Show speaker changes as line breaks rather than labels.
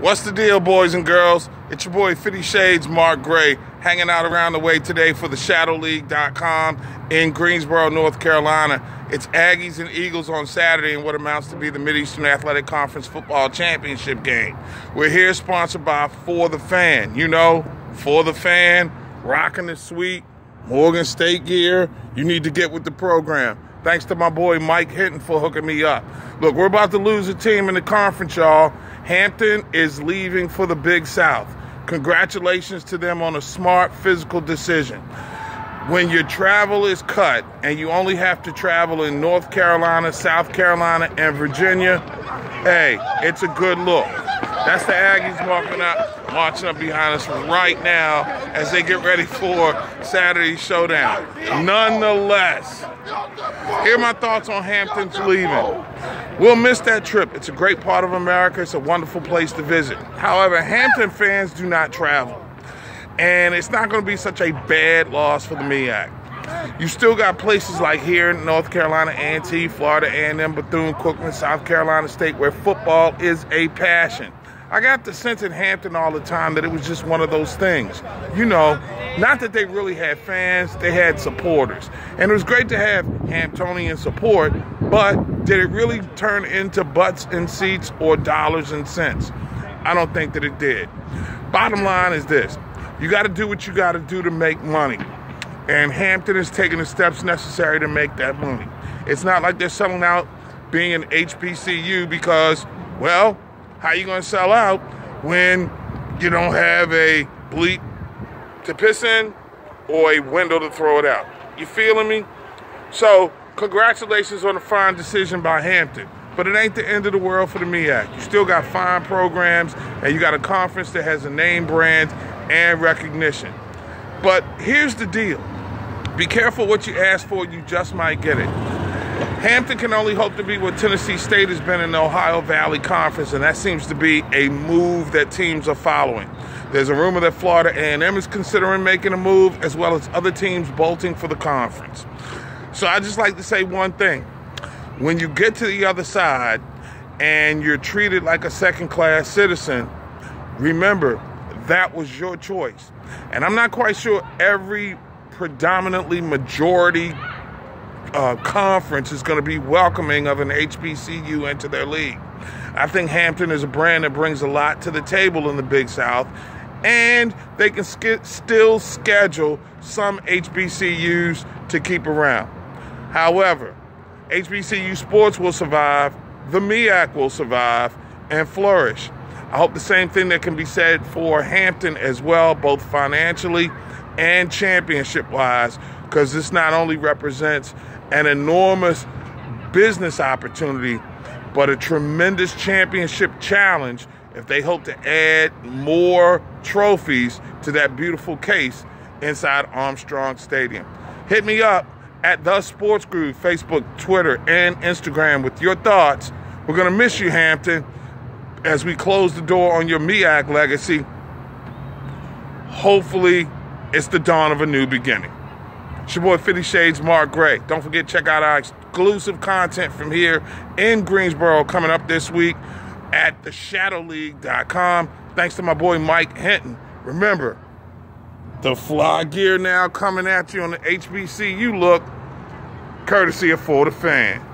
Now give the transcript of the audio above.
What's the deal, boys and girls? It's your boy 50 Shades Mark Gray hanging out around the way today for the ShadowLeague.com in Greensboro, North Carolina. It's Aggies and Eagles on Saturday in what amounts to be the Mideastern Athletic Conference Football Championship game. We're here sponsored by For the Fan. You know, For the Fan, rocking the suite, Morgan State gear. You need to get with the program. Thanks to my boy Mike Hinton for hooking me up. Look, we're about to lose a team in the conference, y'all. Hampton is leaving for the Big South. Congratulations to them on a smart physical decision. When your travel is cut and you only have to travel in North Carolina, South Carolina, and Virginia, hey, it's a good look. That's the Aggies marching up, marching up behind us right now as they get ready for Saturday's showdown. Nonetheless, here are my thoughts on Hampton's leaving. We'll miss that trip. It's a great part of America. It's a wonderful place to visit. However, Hampton fans do not travel. And it's not going to be such a bad loss for the MEAC. You still got places like here in North Carolina, A&T, Florida A&M, Bethune-Cookman, South Carolina State, where football is a passion. I got the sense in Hampton all the time that it was just one of those things. You know, not that they really had fans, they had supporters. And it was great to have Hamptonian support, but did it really turn into butts and seats or dollars and cents? I don't think that it did. Bottom line is this you got to do what you got to do to make money. And Hampton is taking the steps necessary to make that money. It's not like they're selling out being an HBCU because, well, how you going to sell out when you don't have a bleep to piss in or a window to throw it out? You feeling me? So, congratulations on a fine decision by Hampton. But it ain't the end of the world for the MEAC. You still got fine programs, and you got a conference that has a name brand and recognition. But here's the deal. Be careful what you ask for, you just might get it. Hampton can only hope to be what Tennessee State has been in the Ohio Valley Conference, and that seems to be a move that teams are following. There's a rumor that Florida A&M is considering making a move, as well as other teams bolting for the conference. So I just like to say one thing: when you get to the other side and you're treated like a second-class citizen, remember that was your choice. And I'm not quite sure every predominantly majority uh, conference is going to be welcoming of an HBCU into their league. I think Hampton is a brand that brings a lot to the table in the Big South, and they can sk- still schedule some HBCUs to keep around. However, HBCU sports will survive, the MEAC will survive, and flourish. I hope the same thing that can be said for Hampton as well, both financially and championship wise, because this not only represents an enormous business opportunity, but a tremendous championship challenge if they hope to add more trophies to that beautiful case inside Armstrong Stadium. Hit me up at The Sports Groove, Facebook, Twitter, and Instagram with your thoughts. We're going to miss you, Hampton, as we close the door on your MEAC legacy. Hopefully, it's the dawn of a new beginning. It's your boy 50 Shades Mark Gray. Don't forget, check out our exclusive content from here in Greensboro coming up this week at theshadowleague.com. Thanks to my boy Mike Hinton. Remember, the fly gear now coming at you on the HBCU look, courtesy of For the Fan.